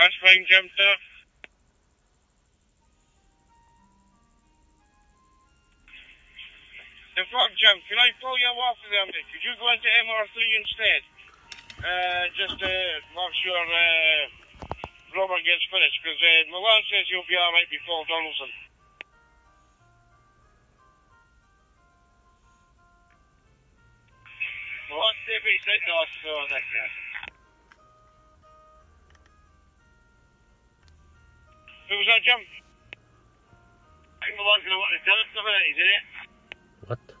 That's fine, Jim, sir. In fact, Jim, can I pull you off of mate? Could you go into MR3 instead? Uh, just uh, make sure uh, rubber gets finished, because uh, Milan says you'll be alright before Donaldson. Well, that's the bit said to us, so that's it. Who was that, Jim? I think Milan's going to want to tell us something, is it? What?